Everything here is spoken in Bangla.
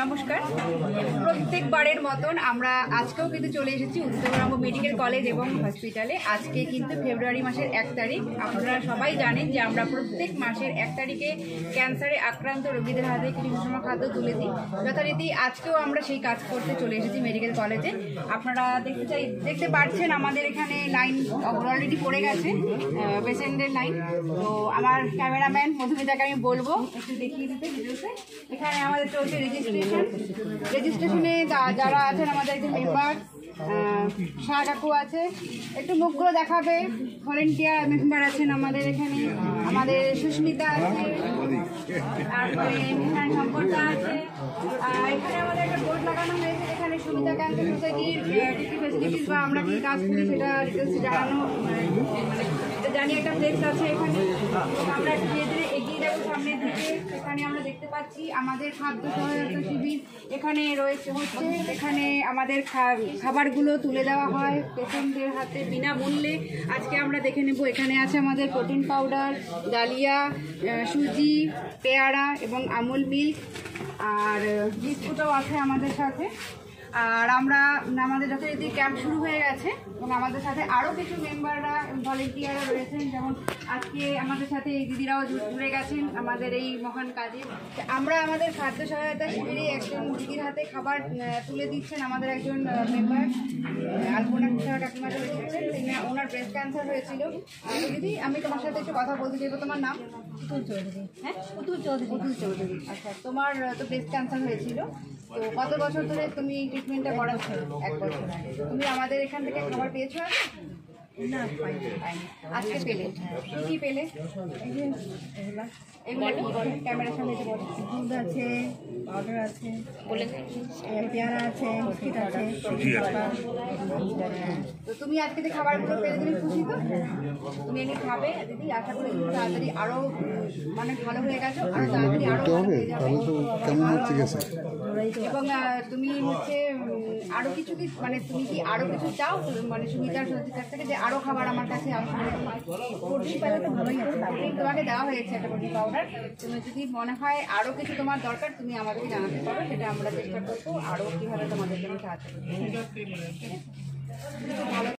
নমস্কার। প্রত্যেকবারের মতন আমরা আজকেও কিন্তু চলে এসেছি উত্তরবঙ্গ মেডিকেল কলেজ এবং হসপিটালে। আজকে কিন্তু ফেব্রুয়ারি মাসের এক তারিখ। আপনারা সবাই জানেন যে আমরা প্রত্যেক মাসের এক তারিখে ক্যান্সারে আক্রান্ত রোগীদের হাতে কিছু সুষম খাদ্য তুলে দিই। যথারীতি আজকেও আমরা সেই কাজ করতে চলে এসেছি মেডিকেল কলেজে। আপনারা দেখতে চাই, দেখতে পাচ্ছেন আমাদের এখানে লাইন অলরেডি পড়ে গেছে পেশেন্টের লাইন। তো আমার ক্যামেরাম্যান মধুমিতাকে আমি বলব, একটু দেখিয়ে দিতে, ভিডিওতে। এখানে আমাদের চলছে রেজিস্ট্রেশন রেজিস্ট্রেশনে যারা আছেন আমাদের একজন মেম্বার শাহ কাকু আছে, একটু মুখগুলো দেখাবে। ভলেন্টিয়ার মেম্বার আছেন আমাদের এখানে, আমাদের সুস্মিতা আছে, তারপরে এখানে সম্পর্কা আছে। আর এখানে আমাদের একটা বোর্ড লাগানো হয়েছে, এখানে ক্যান্সার সোসাইটির কী ফেসিলিটিস বা আমরা কী কাজ করি সেটা ডিটেলস জানানো মানে জানি একটা প্লেস আছে এখানে। আমরা ধীরে ধীরে এগিয়ে যাব সামনের দিকে। দেখতে পাচ্ছি। আমাদের খাদ্য সহায়তা শিবির এখানে রয়েছে, হচ্ছে এখানে আমাদের খাবারগুলো তুলে দেওয়া হয় পেশেন্টদের হাতে বিনামূল্যে। আজকে আমরা দেখে নেব, এখানে আছে আমাদের প্রোটিন পাউডার, ডালিয়া সুজি, পেয়ারা এবং আমুল মিল্ক আর বিস্কুটও আছে আমাদের সাথে। আর আমরা, আমাদের যথারীতি ক্যাম্প শুরু হয়ে গেছে এবং আমাদের সাথে আরও কিছু মেম্বাররা ভলেন্টিয়াররা রয়েছেন যেমন আজকে আমাদের সাথে এই দিদিরাও জুড়ে গেছেন আমাদের এই মহান কাজে। আমরা আমাদের খাদ্য সহায়তা শিবিরে একজন দিদির হাতে খাবার তুলে দিচ্ছেন আমাদের একজন মেম্বার আলপনা কুষা কাকিমা রয়েছেন। তিনি ওনার ব্রেস্ট ক্যান্সার হয়েছিল। দিদি আমি তোমার সাথে একটু কথা বলতে চাইব। তোমার নাম? পুতুল চৌধুরী। হ্যাঁ? পুতুল চৌধুরী। পুতুল চৌধুরী। আচ্ছা তোমার তো ব্রেস্ট ক্যান্সার হয়েছিল। তো কত বছর ধরে তুমি এই ট্রিটমেন্টটা করাচ্ছ? এক বছর তুমি আমাদের এখান থেকে খাবার পেয়েছ না আজকে পেলে। কি কি পেলে? এগুলো কি? বলো ক্যামেরার সামনে দুধ আছে পাউডার আছে পেয়ারা আছে বিস্কিট আছে তো তুমি আজকে যে খাবারগুলো পেলে তুমি খুশি তো? তুমি এনে খাবে দিদি আশা করি তাড়াতাড়ি আরও মানে ভালো হয়ে গেছো আরও তাড়াতাড়ি আরও হয়ে যাবে। কেমন হচ্ছে গেছে? এবং তুমি হচ্ছে আরও কিছু কি মানে তুমি কি আরও কিছু চাও? মানে সত্যির কাছ থেকে যে আরও খাবার আমার কাছে প্রোটিন পাউডার তো ভালোই তোমাকে দেওয়া হয়েছে একটা প্রোটিন পাউডার। তুমি যদি মনে হয় আরও কিছু তোমার দরকার, তুমি আমাদেরকে জানাতে পারো। সেটা আমরা চেষ্টা করব আরও কীভাবে তোমাদের জন্য সাহায্য করব। ভালো